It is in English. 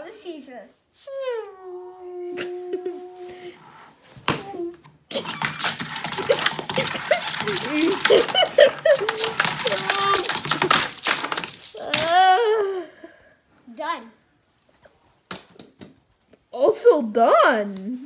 gonna have a seizure. Done. also done.